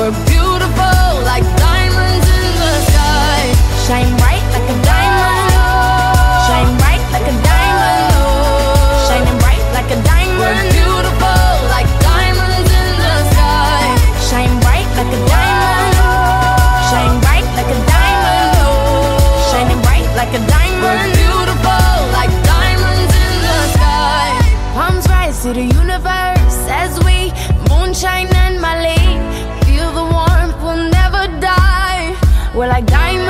We're beautiful like diamonds in the sky. Shine bright like a diamond. Shine bright like a diamond. Shining bright like a diamond. We're beautiful like diamonds in the sky. Shine bright like a diamond. Shine bright like a diamond. Shining bright like a diamond. We're beautiful like diamonds in the sky. Palms rise to the universe as we moonshine and molly. We're like diamonds